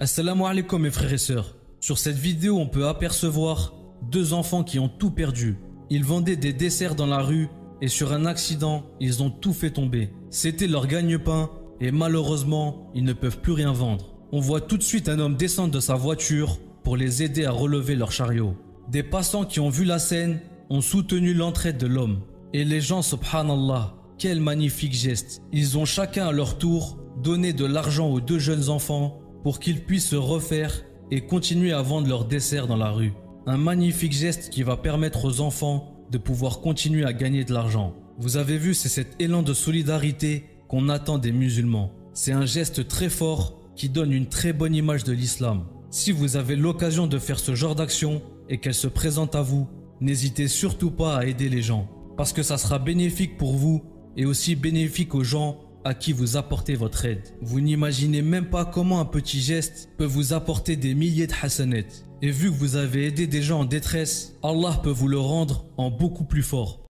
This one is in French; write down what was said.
Assalamu alaikum mes frères et sœurs. Sur cette vidéo, on peut apercevoir deux enfants qui ont tout perdu. Ils vendaient des desserts dans la rue et sur un accident, ils ont tout fait tomber. C'était leur gagne-pain et malheureusement, ils ne peuvent plus rien vendre. On voit tout de suite un homme descendre de sa voiture pour les aider à relever leur chariot. Des passants qui ont vu la scène ont soutenu l'entraide de l'homme. Et les gens, subhanallah, quel magnifique geste. Ils ont chacun à leur tour donné de l'argent aux deux jeunes enfants pour qu'ils puissent se refaire et continuer à vendre leurs desserts dans la rue. Un magnifique geste qui va permettre aux enfants de pouvoir continuer à gagner de l'argent. Vous avez vu, c'est cet élan de solidarité qu'on attend des musulmans. C'est un geste très fort qui donne une très bonne image de l'islam. Si vous avez l'occasion de faire ce genre d'action et qu'elle se présente à vous, n'hésitez surtout pas à aider les gens. Parce que ça sera bénéfique pour vous et aussi bénéfique aux gens à qui vous apportez votre aide. Vous n'imaginez même pas comment un petit geste peut vous apporter des milliers de hasanets. Et vu que vous avez aidé des gens en détresse, Allah peut vous le rendre en beaucoup plus fort.